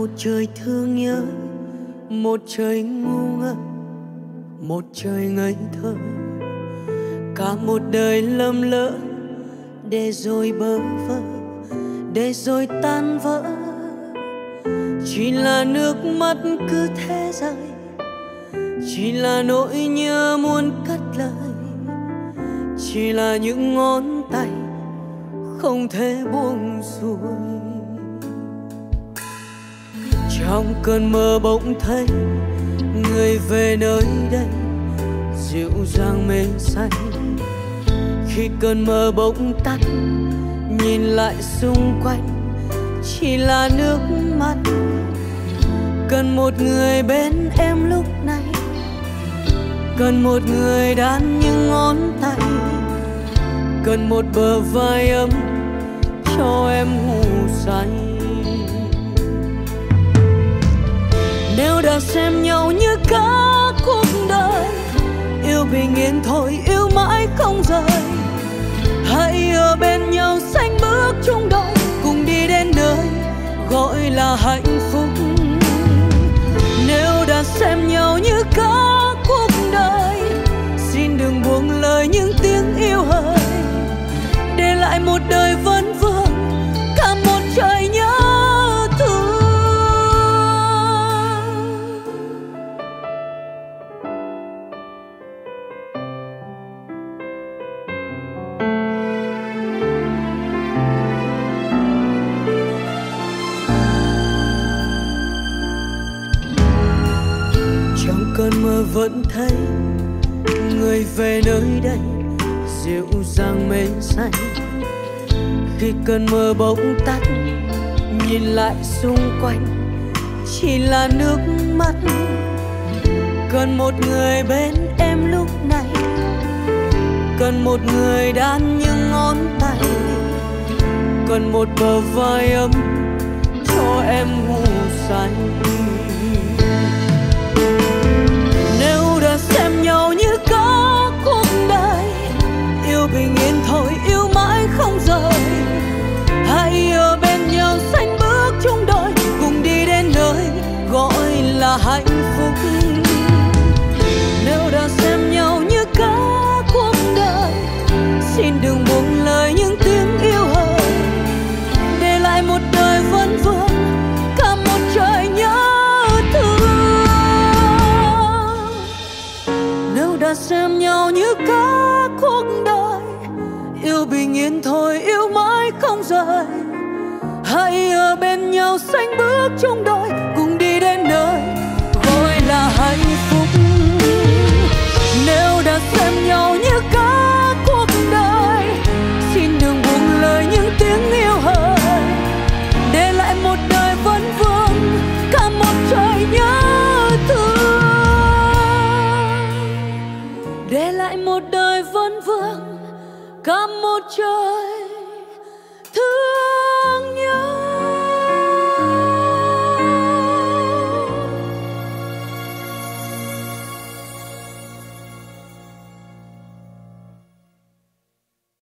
một trời thương nhớ, một trời ngu ngơ, một trời ngây thơ. Cả một đời lầm lỡ, để rồi bơ vơ, để rồi tan vỡ. Chỉ là nước mắt cứ thế rơi chỉ là nỗi nhớ muốn cất lời. Chỉ là những ngón tay không thể buông xuôi trong cơn mơ bỗng thấy người về nơi đây, dịu dàng mê say. Khi cơn mơ bỗng tắt, nhìn lại xung quanh chỉ là nước mắt. Cần một người bên em lúc này, cần một người đan những ngón tay. Cần một bờ vai ấm cho em ngủ say. Xem nhau như cả cuộc đời. Yêu bình yên thôi, yêu mãi không rời. Hãy ở bên nhau, xanh bước chung đôi cùng đi đến nơi gọi là hạnh cơn mơ vẫn thấy người về nơi đây, dịu dàng mê say. Khi cơn mơ bỗng tắt, nhìn lại xung quanh chỉ là nước mắt. Cần một người bên em lúc này, cần một người đan những ngón tay. Cần một bờ vai ấm cho em ngủ say. Xem nhau như cả cuộc đời. Yêu bình yên thôi, yêu mãi không rời. Hãy ở bên nhau xanh bước chung đôi. Come mucho.